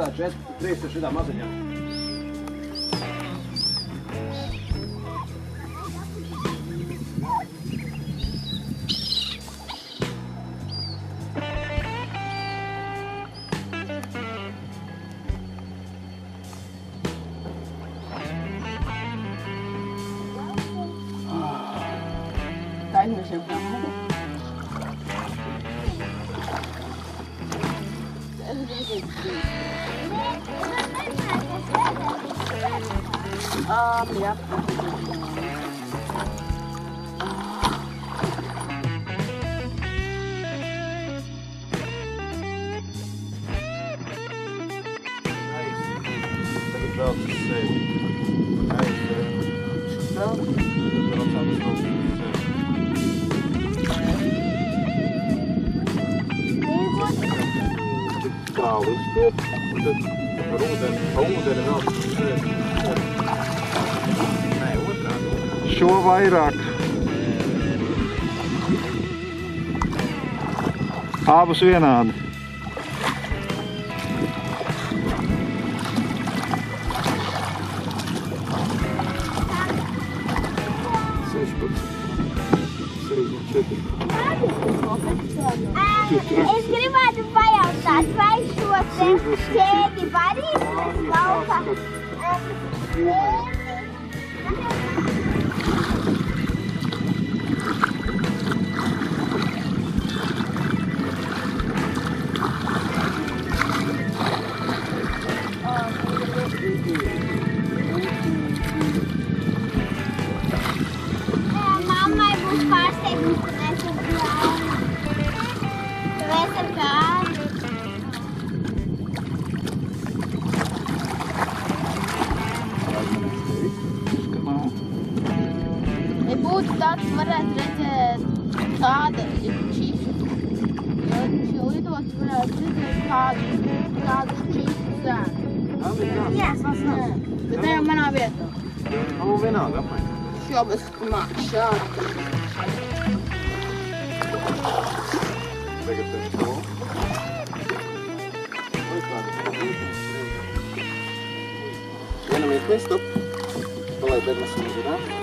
啊！待会儿行不行？Um, yeah. about to same. Nice. Well, reāli uzspiest, un tad ar ūdeni, pa ūdeni vēl Nē, otrādi. Šo vairāk. Abus vienādi. Es gribu Chegue, varinha, salva. octobre trece cada și uite octobre trece cada cada Și eu vă spun așa. Pregătește-o. Я на моих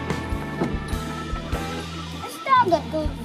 luận cơ